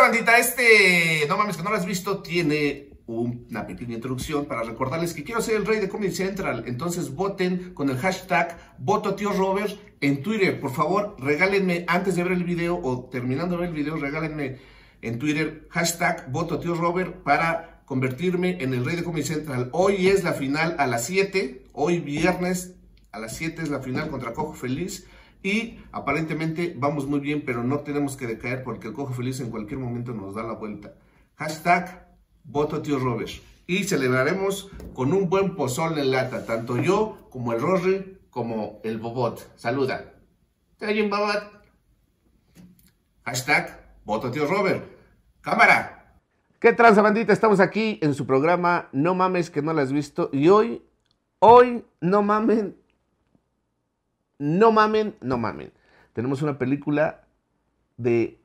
bandita, este, no mames que no lo has visto, tiene una pequeña introducción para recordarles que quiero ser el rey de Comedy Central. Entonces voten con el hashtag voto tío Robert en Twitter. Por favor, regálenme antes de ver el video o terminando de ver el video, regálenme en Twitter hashtag voto tío Robert para convertirme en el rey de Comedy Central. Hoy es la final a las 7, hoy viernes a las 7 es la final contra Cojo Feliz. Y aparentemente vamos muy bien, pero no tenemos que decaer porque el cojo feliz en cualquier momento nos da la vuelta. Hashtag voto tío Robert. Y celebraremos con un buen pozol en lata, tanto yo como el Rory como el Bobot. Saluda. Hashtag voto tío Robert. Cámara. ¿Qué tranza bandita? Estamos aquí en su programa No mames que no la has visto. Y hoy, hoy, no mamen, no mamen, no mamen. Tenemos una película de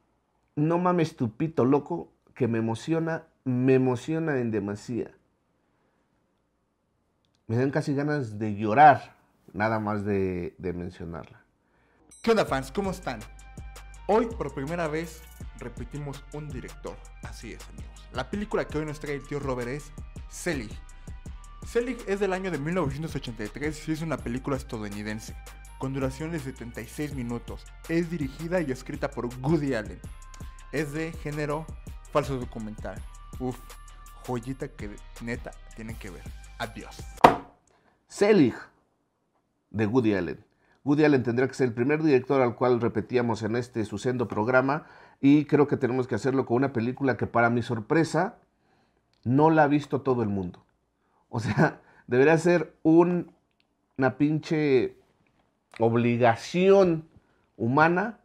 No mames tupito loco que me emociona, me emociona en demasía. Me dan casi ganas de llorar, nada más de, de mencionarla. ¿Qué onda fans? ¿Cómo están? Hoy por primera vez repetimos un director. Así es amigos. La película que hoy nos trae el tío Robert es Selig. Selig es del año de 1983 y es una película estadounidense con duración de 76 minutos. Es dirigida y escrita por Woody Allen. Es de género falso documental. Uf, joyita que neta tienen que ver. Adiós. Selig de Woody Allen. Woody Allen tendría que ser el primer director al cual repetíamos en este sucendo programa y creo que tenemos que hacerlo con una película que para mi sorpresa no la ha visto todo el mundo. O sea, debería ser un, una pinche obligación humana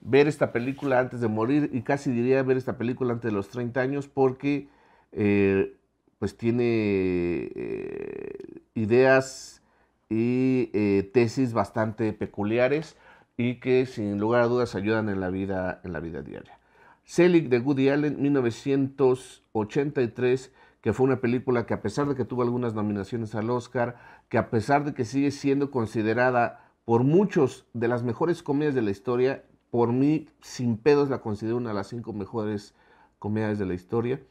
ver esta película antes de morir y casi diría ver esta película antes de los 30 años porque eh, pues tiene eh, ideas y eh, tesis bastante peculiares y que sin lugar a dudas ayudan en la vida, en la vida diaria. Selig de Woody Allen, 1983, que fue una película que a pesar de que tuvo algunas nominaciones al Oscar, que a pesar de que sigue siendo considerada por muchos de las mejores comedias de la historia. Por mí, sin pedos, la considero una de las cinco mejores comedias de la historia.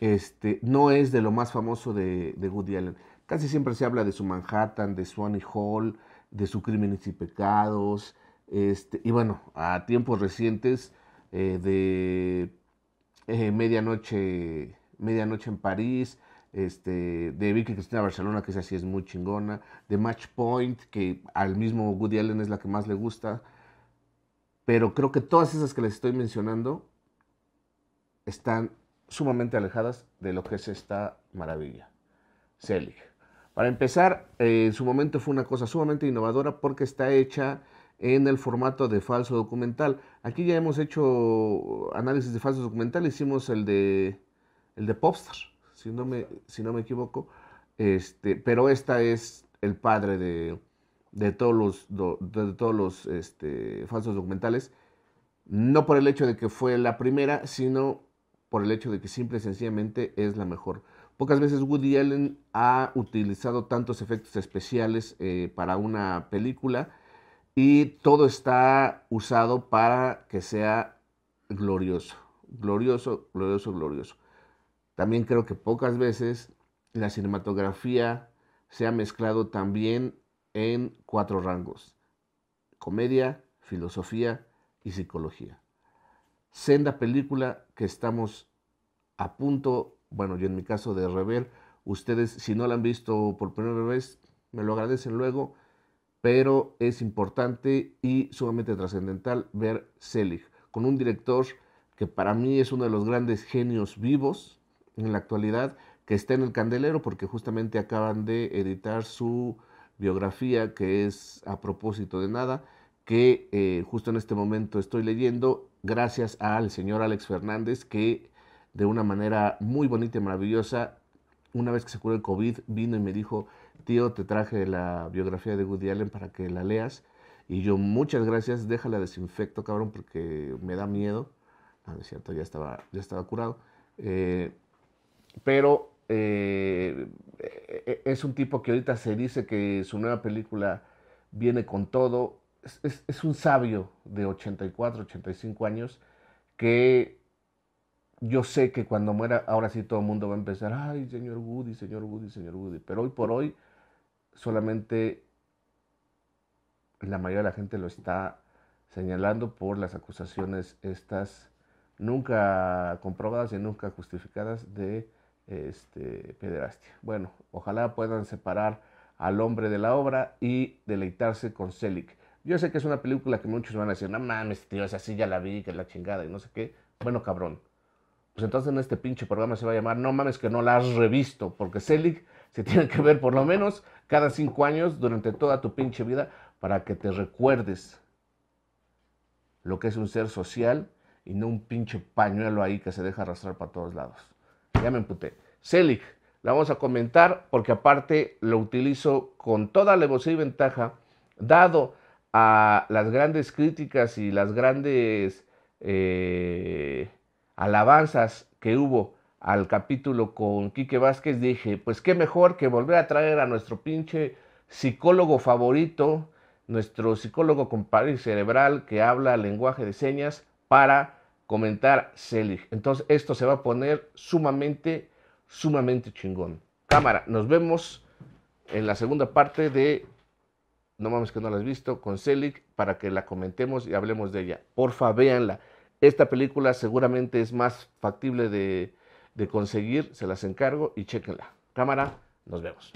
Este, no es de lo más famoso de, Woody Allen. Casi siempre se habla de su Manhattan, de su Annie Hall, de su Crímenes y Pecados. Este, y bueno, a tiempos recientes eh, de eh, Medianoche, en París, este, de Vicky Cristina Barcelona, que esa sí es muy chingona, de Match Point, que al mismo Woody Allen es la que más le gusta, pero creo que todas esas que les estoy mencionando están sumamente alejadas de lo que es esta maravilla, Selig. Para empezar, en su momento fue una cosa sumamente innovadora porque está hecha en el formato de falso documental. Aquí ya hemos hecho análisis de falsos documentales, hicimos el de, el de Popstar si no me, si no me equivoco. Este, pero esta es el padre de, de todos los, de, todos los este, falsos documentales. No por el hecho de que fue la primera, sino por el hecho de que simple y sencillamente es la mejor. Pocas veces Woody Allen ha utilizado tantos efectos especiales eh, para una película y todo está usado para que sea glorioso, glorioso, glorioso, glorioso. También creo que pocas veces la cinematografía se ha mezclado también en cuatro rangos. Comedia, filosofía y psicología. Senda película que estamos a punto, bueno, yo en mi caso de rever, ustedes si no la han visto por primera vez, me lo agradecen luego, pero es importante y sumamente trascendental ver Selig, con un director que para mí es uno de los grandes genios vivos en la actualidad que está en el candelero porque justamente acaban de editar su biografía que es a propósito de nada, que eh, justo en este momento estoy leyendo gracias al señor Alex Fernández que de una manera muy bonita y maravillosa, una vez que se curó el COVID, vino y me dijo, tío, te traje la biografía de Woody Allen para que la leas. Y yo, muchas gracias, déjala desinfecto, cabrón, porque me da miedo Ah, no es cierto, ya estaba, ya estaba curado. Eh, pero eh, e, e, es un tipo que ahorita se dice que su nueva película viene con todo. Es, es un sabio de 84, 85 años que yo sé que cuando muera, ahora sí todo el mundo va a empezar, ay, señor Woody, señor Woody, señor Woody. Pero hoy por hoy, solamente la mayoría de la gente lo está señalando por las acusaciones estas nunca comprobadas y nunca justificadas de este, pederastia. Bueno, ojalá puedan separar al hombre de la obra y deleitarse con Selig. Yo sé que es una película que muchos van a decir, no mames, tío, esa sí ya la vi, que es la chingada y no sé qué. Bueno, cabrón. Pues entonces en este pinche programa se va a llamar No mames que no la has revisto, porque Selig se tiene que ver por lo menos cada cinco años durante toda tu pinche vida para que te recuerdes lo que es un ser social y no un pinche pañuelo ahí que se deja arrastrar para todos lados. Ya me emputé. Selig, la vamos a comentar porque aparte lo utilizo con toda la y ventaja, dado a las grandes críticas y las grandes eh, alabanzas que hubo al capítulo con Quique Vázquez, dije, pues qué mejor que volver a traer a nuestro pinche psicólogo favorito, nuestro psicólogo parálisis cerebral que habla lenguaje de señas para comentar Selig. Entonces esto se va a poner sumamente, sumamente chingón. Cámara, nos vemos en la segunda parte de No mames que no la has visto con Selig para que la comentemos y hablemos de ella. Porfa, véanla. Esta película seguramente es más factible de, conseguir, se las encargo y chequenla. Cámara, nos vemos.